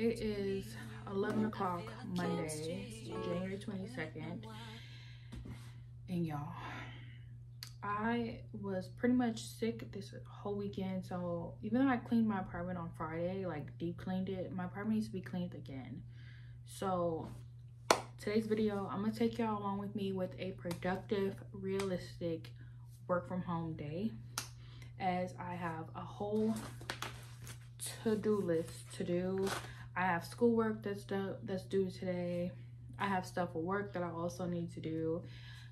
It is 11 o'clock Monday, January 22nd. And y'all, I was pretty much sick this whole weekend. So even though I cleaned my apartment on Friday, like deep cleaned it, my apartment needs to be cleaned again. So today's video, I'm gonna take y'all along with me with a productive, realistic work from home day as I have a whole to-do list to do. I have schoolwork that's due, that's due today. I have stuff for work that I also need to do.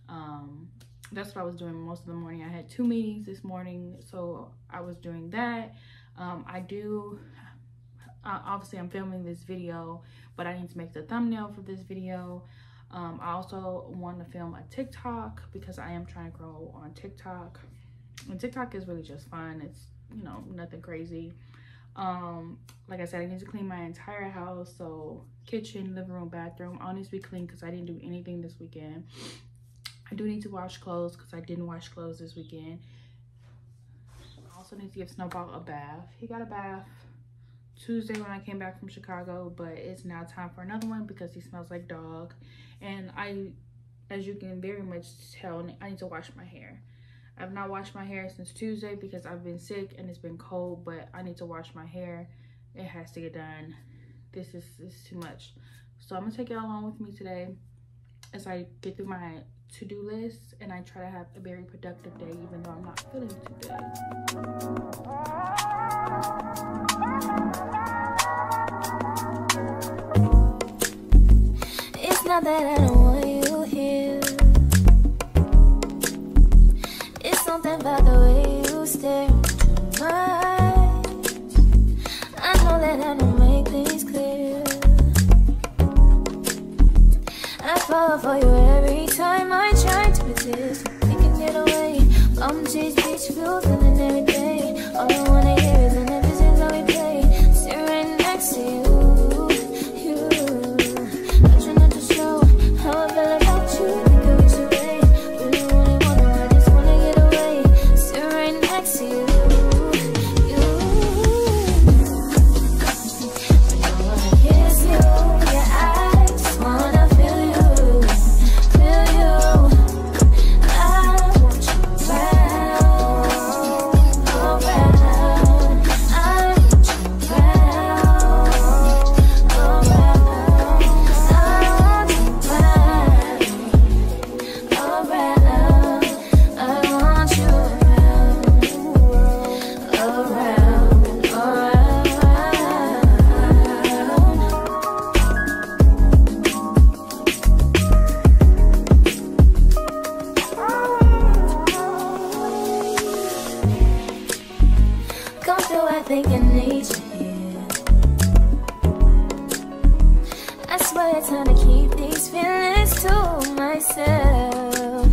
Um, that's what I was doing most of the morning. I had two meetings this morning, so I was doing that. Um, I do, uh, obviously I'm filming this video, but I need to make the thumbnail for this video. Um, I also want to film a TikTok because I am trying to grow on TikTok. And TikTok is really just fun. It's, you know, nothing crazy. Um, like I said, I need to clean my entire house. So kitchen, living room, bathroom, all needs to be clean because I didn't do anything this weekend. I do need to wash clothes because I didn't wash clothes this weekend. I also need to give Snowball a bath. He got a bath Tuesday when I came back from Chicago, but it's now time for another one because he smells like dog. And I, as you can very much tell, I need to wash my hair. I've not washed my hair since Tuesday because I've been sick and it's been cold, but I need to wash my hair. It has to get done. This is, this is too much. So I'm gonna take y'all along with me today as I get through my to-do list and I try to have a very productive day even though I'm not feeling too good. It's not that I don't stare into my eyes. I know that I don't make things clear. I fall for you time to keep these feelings to myself.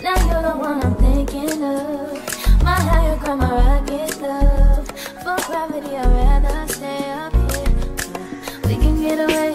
Now you're the one I'm thinking of. My higher ground, my rocket love. For gravity, I'd rather stay up here. We can get away.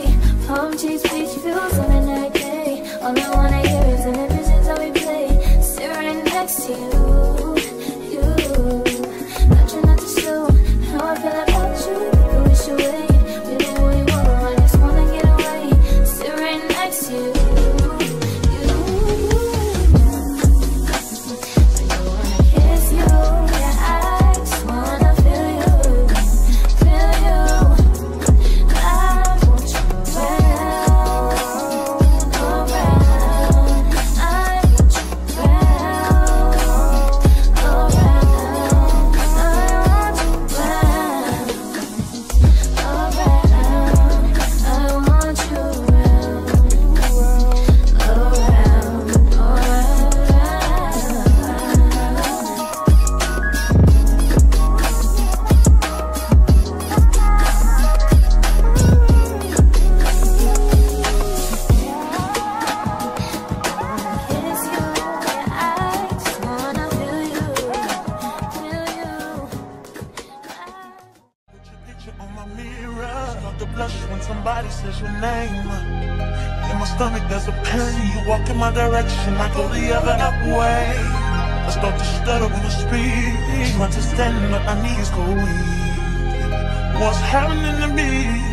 Speak. Understanding what my knees go weak. What's happening to me?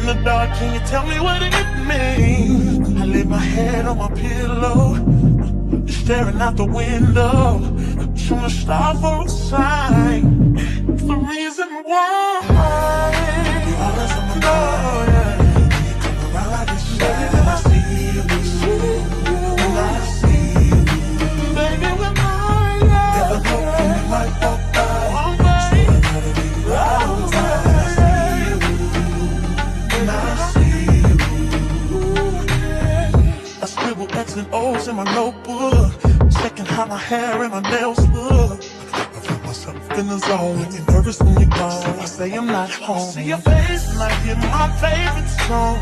in the dark, can you tell me what it means? I lay my head on my pillow, staring out the window, trying to stop for a sign. The reason why. My notebook, checking how my hair and my nails look. I find myself in the zone, get nervous when you're gone. I say I'm not home. See your face and I hear my favorite song.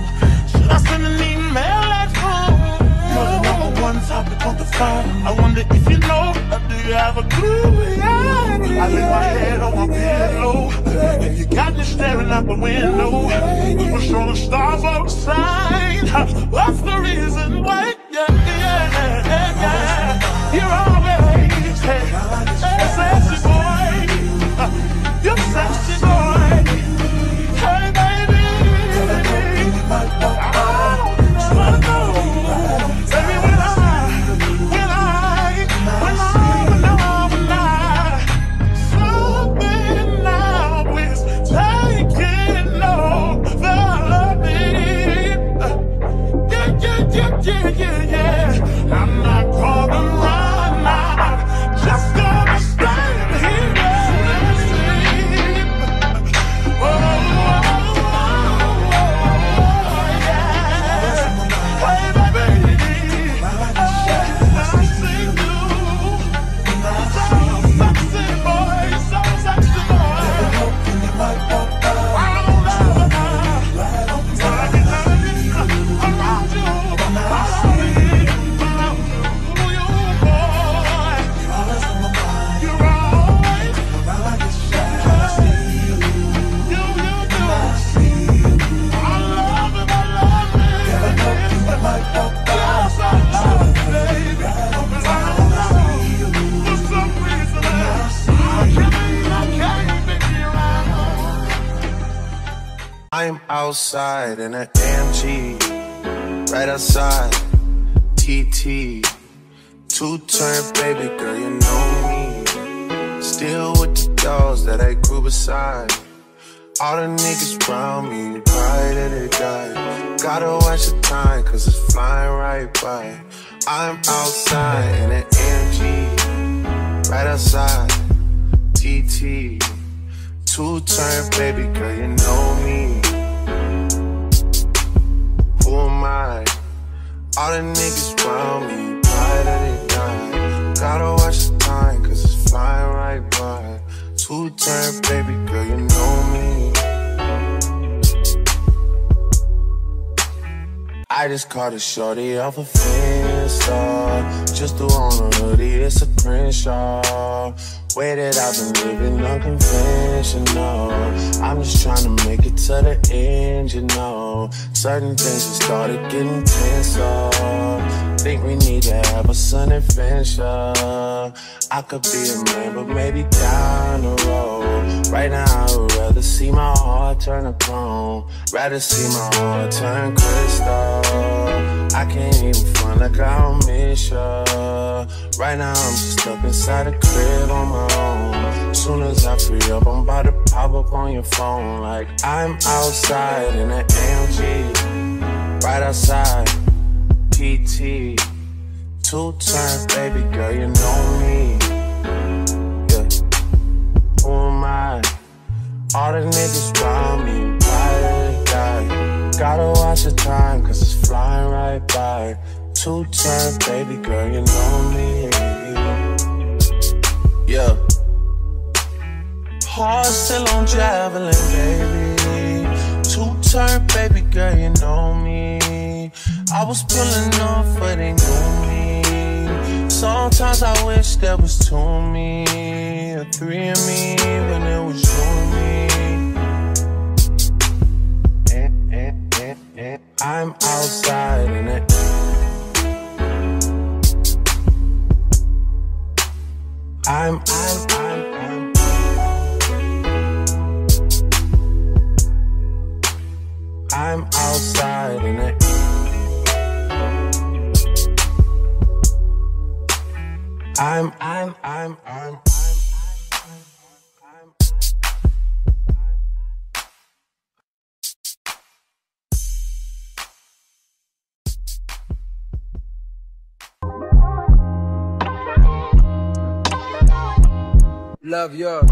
Should I send an email at home? You're the number one topic on the phone. I wonder if you know, or do you have a clue? Yeah. I lay my head on my pillow, and you got me staring out the window. We're trying to stars outside. I'm outside in an AMG, right outside, TT. Two turn baby girl, you know me. Still with the dogs that I grew beside. All the niggas around me, cry that they die. Gotta watch the time, cause it's flying right by. I'm outside in an AMG, right outside, TT. Two turn baby girl, you know me. Who am I? All the niggas around me, pride that they die. Gotta watch the time, cause it's flying right by. Two turn baby girl, you know me. I just caught a shorty off a Finsta. Just threw on a hoodie, it's a Crenshaw. Way that I've been living unconventional. I'm just trying to make it to the end, you know. Certain things have started getting tenser. Think we need to have a sun adventure. I could be a man, but maybe down the road. Right now, I would rather see my heart turn to chrome. Rather see my heart turn crystal. I can't even front like I don't miss ya. Right now, I'm just stuck inside a crib on my own. Soon as I free up, I'm about to pop up on your phone. Like I'm outside in an AMG. Right outside, PT. Two turn, baby girl, you know me. Yeah. Who am I? All the niggas around me, or. Gotta watch the time, cause it's flying right by. Two turn, baby girl, you know me. Heart still on javelin, baby. Two turn, baby girl, you know me. I was pulling off, but they knew me. Sometimes I wish there was two of me, or three of me, when it was you and me. Eh, eh, eh. I'm outside in it. I'm, I'm, outside and it I'm, I'm, I'm, I'm, I'm. Love yours.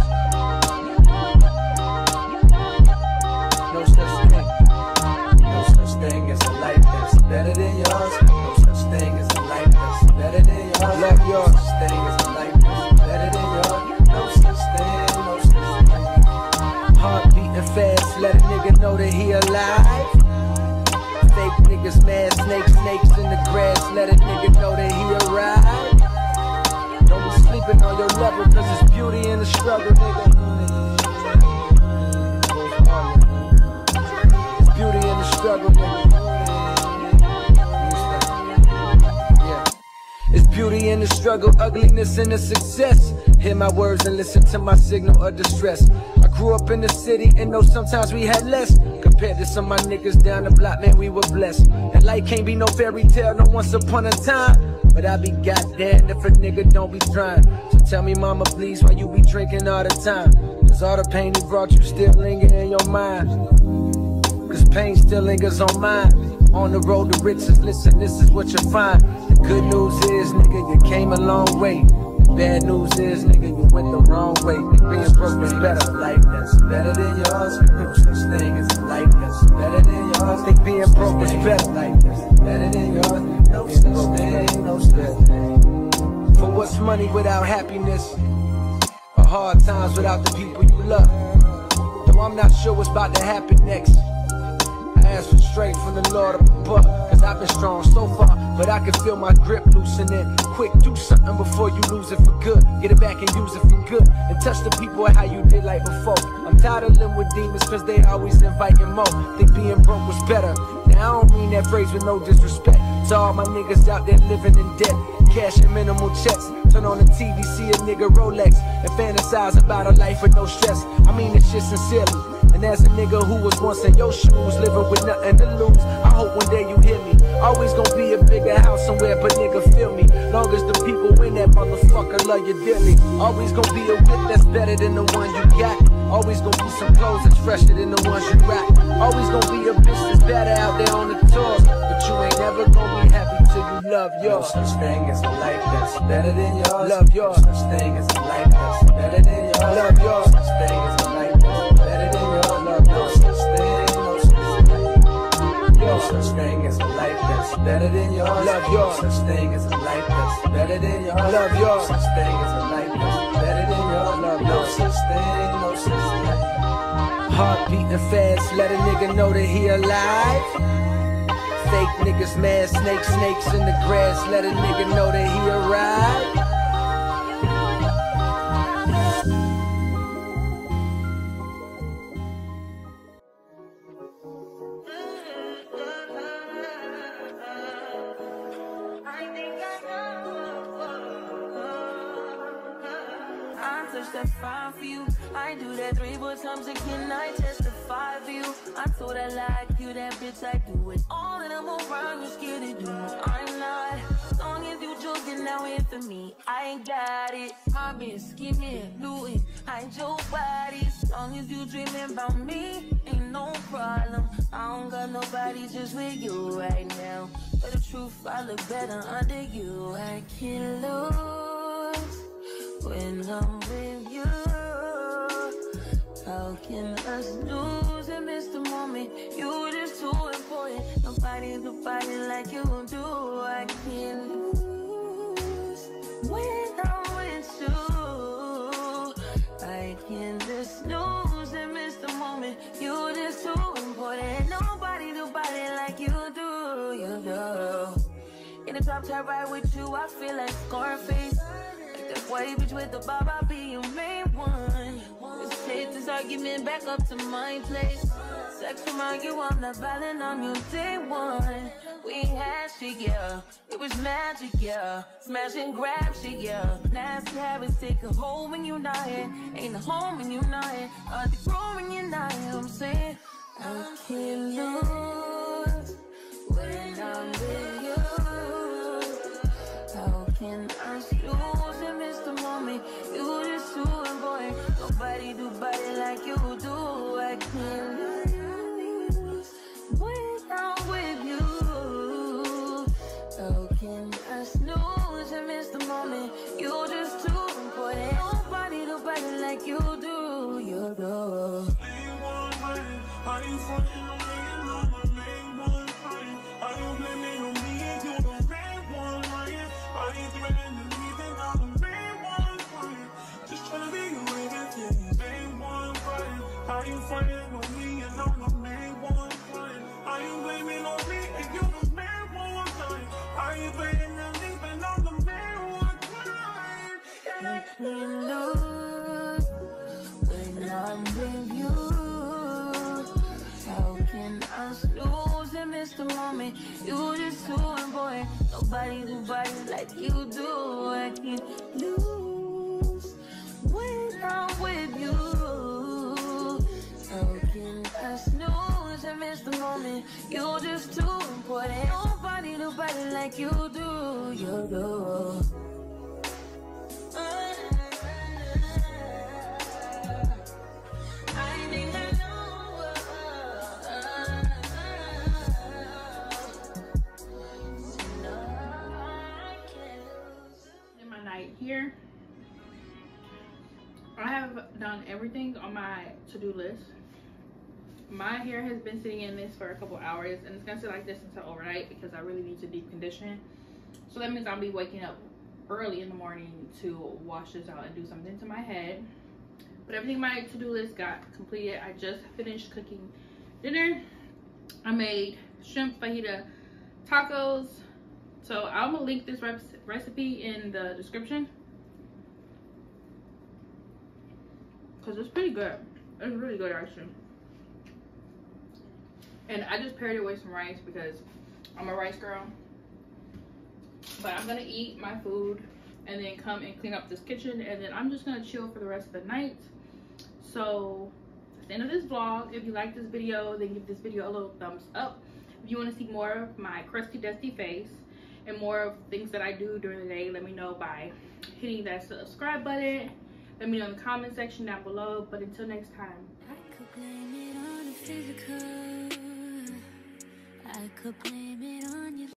Let a nigga know that he arrived. Don't be sleeping on your lover, cause it's beauty in the struggle, nigga. It's beauty in the struggle, nigga. Beauty in the struggle, ugliness in the success. Hear my words and listen to my signal of distress. I grew up in the city and know sometimes we had less. Compared to some of my niggas down the block, man, we were blessed. And life can't be no fairy tale, no once upon a time. But I be goddamn if a nigga don't be trying. So tell me, mama, please, why you be drinking all the time? Cause all the pain he brought you still linger in your mind. Cause pain still lingers on mine. On the road to riches, listen, this is what you find. The good news is, nigga, you came a long way. The bad news is, nigga, you went the wrong way. Being broke is better. Life that's better than yours. No thing a life that's better than yours. Think being broke is better. Life that's better than yours. No such thing, no such thing. For what's money without happiness? Or hard times without the people you love? Though I'm not sure what's about to happen next. For strength from the Lord above, cause I've been strong so far, but I can feel my grip loosening. Quick, do something before you lose it for good. Get it back and use it for good, and touch the people how you did like before. I'm tired of living with demons, cause they always inviting more. Think being broke was better. Now I don't mean that phrase with no disrespect to all my niggas out there living in debt. Cashing minimal checks. Turn on the TV, see a nigga Rolex, and fantasize about a life with no stress. I mean this shit sincerely. And as a nigga who was once in your shoes, living with nothing to lose, I hope one day you hear me. Always gonna be a bigger house somewhere, but nigga feel me. Long as the people in that motherfucker love you dearly. Always gonna be a whip that's better than the one you got. Always gonna be some clothes that's fresher than the ones you rock. Always gonna be a bitch that's better out there on the tours. But you ain't never gonna be happy till you love yours. No such thing as a life that's better than yours. Love yours. No such thing as a life that's better than yours. Love yours. No such thing as a life such thing as a life that's better than yours. Love yours. Such thing as a life that's better than yours. Love yours. Such thing as a life that's better than yours. Love no such thing, no such thing. Heart beating fast, let a nigga know that he alive. Fake niggas mad, snakes, snakes in the grass. Let a nigga know that he arrived. I've been looting, hide your body. As long as you dreaming about me, ain't no problem. I don't got nobody just with you right now. But the truth, I look better under you. I can't lose when I'm with you. How can us lose and miss the moment? You just too important. Nobody, nobody like you do. I can't The top ride with you, I feel like Scarface. That white bitch with the bob, I'll be your main one. Let's take this argument back up to my place. Sex remind you I'm not violent on your day one. We had shit, yeah. It was magic, yeah. Smash and grab shit, yeah. Nasty habits take a hold when you're not here. Ain't a home when you're not here. Are they grow when you're not here? I'm saying I can't lose you do. You do. Miss the moment? You just too important. Nobody do body like you do. You do. Here i have done everything on my to-do list my hair has been sitting in this for a couple hours and it's gonna sit like this until overnight because i really need to deep condition. So that means i'll be waking up early in the morning to wash this out and do something to my head. But everything my to-do list got completed. I just finished cooking dinner. I made shrimp fajita tacos. So i'm gonna link this recipe in the description. Because it's pretty good. It's really good actually and i just paired it with some rice because i'm a rice girl. But i'm gonna eat my food and then come and clean up this kitchen and then i'm just gonna chill for the rest of the night. So that's the end of this vlog if you like this video then give this video a little thumbs up. If you want to see more of my crusty dusty face and more of things that i do during the day let me know by hitting that subscribe button. Let me know in the comment section down below. But until next time I could blame it on the